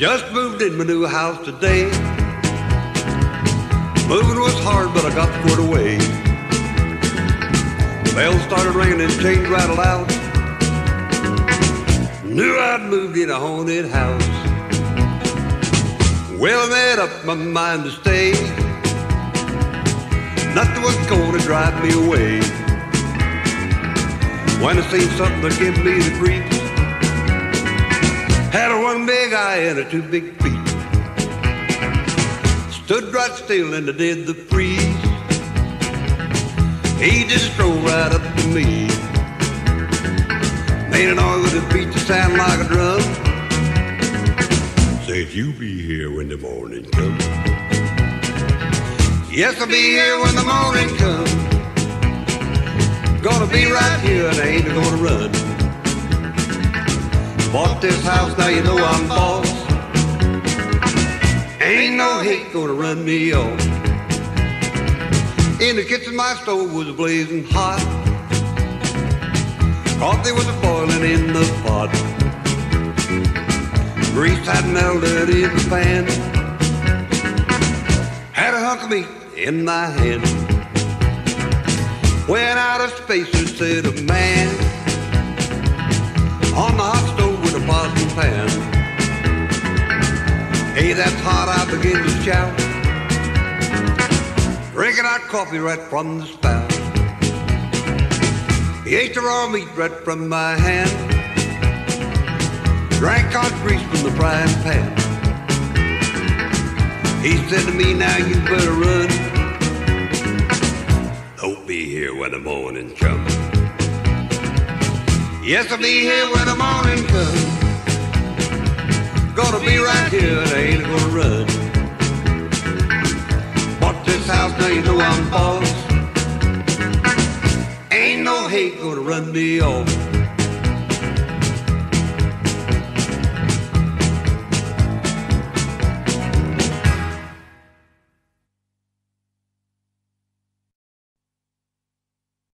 Just moved in my new house today. Moving was hard, but I got squared away. Bells started ringing and chains rattled out. Knew I'd moved in a haunted house. Well, I made up my mind to stay. Nothing was gonna drive me away. When I seen something that gave me the creeps, had a one big eye and a two big feet. Stood right still and I did the freeze. He just drove right up to me. Made a noise with his feet to sound like a drum. Said, you be here when the morning comes. Yes, I'll be here when the morning comes. Gonna be right here and I ain't gonna run. Bought this house, now you know I'm boss. Ain't no hate gonna run me off. In the kitchen, my stove was blazing hot. Coffee was a boiling in the pot. Grease had melted in the pan. Had a hunk of meat in my hand. Went out of space instead of man. On the hot stove Hey, that's hot, I begin to shout. Drinking hot coffee right from the spout. He ate the raw meat right from my hand. Drank hot grease from the frying pan. He said to me, now you better run. Don't be here when the morning comes. Yes, I'll be here when the morning comes. Gonna be right here now you I'm boss. Ain't no hate gonna run me off.